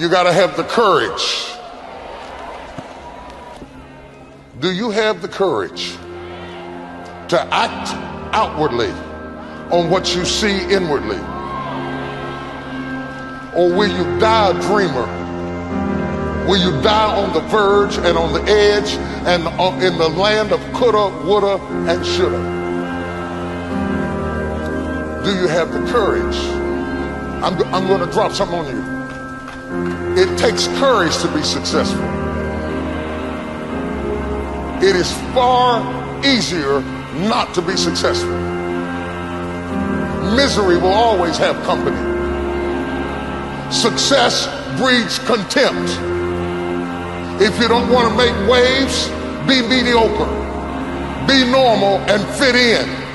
you got to have the courage. Do you have the courage to act outwardly on what you see inwardly? Or will you die a dreamer? Will you die on the verge and on the edge and uh, in the land of coulda, woulda, and shoulda? Do you have the courage? I'm, I'm going to drop something on you. It takes courage to be successful. It is far easier not to be successful. Misery will always have company. Success breeds contempt. If you don't want to make waves, be mediocre, be normal, and fit in.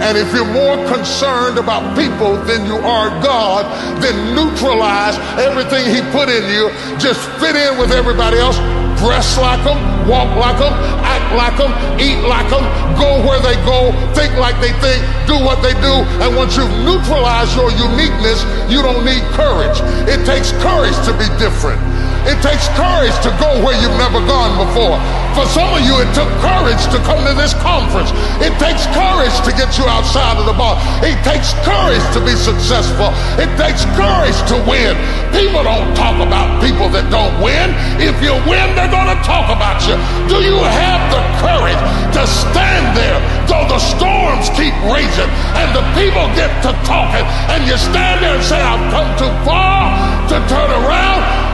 And if you're more concerned about people than you are God, then neutralize everything He put in you. Just fit in with everybody else dress like them, walk like them, act like them, eat like them, go where they go, think like they think, do what they do. And once you've neutralized your uniqueness, you don't need courage. It takes courage to be different. It takes courage to go where you've never gone before. For some of you, it took courage to come to this conference. It takes courage to get you outside of the bar. It takes courage to be successful. It takes courage to win. People don't talk about people that don't win. If you win, they're going to talk about you. Do you have the courage to stand there though the storms keep raging and the people get to talking and you stand there and say, I've come too far to turn around?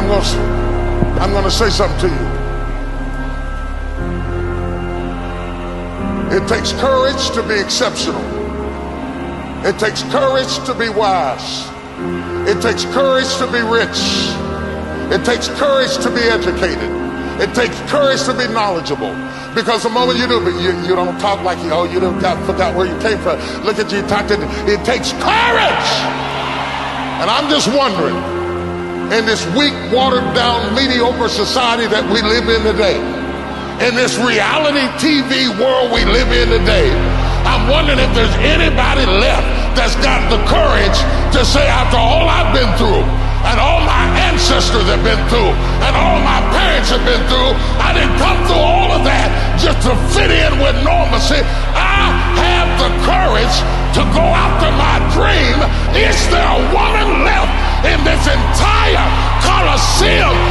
I'm to I'm to say something to you. It takes courage to be exceptional. It takes courage to be wise. It takes courage to be rich. It takes courage to be educated. It takes courage to be knowledgeable. Because the moment you do, but you, you don't talk like you, oh, you don't got, forgot where you came from. Look at you, talked it. It takes courage. And I'm just wondering, in this weak, watered down, mediocre society that we live in today, in this reality TV world we live in today, I'm wondering if there's anybody left that's got the courage to say, after all I've been through, and all my ancestors have been through, and all my parents have been through. I didn't come through all of that just to fit in with normalcy. I have the courage to go after my dream. Is there a woman left in this entire Coliseum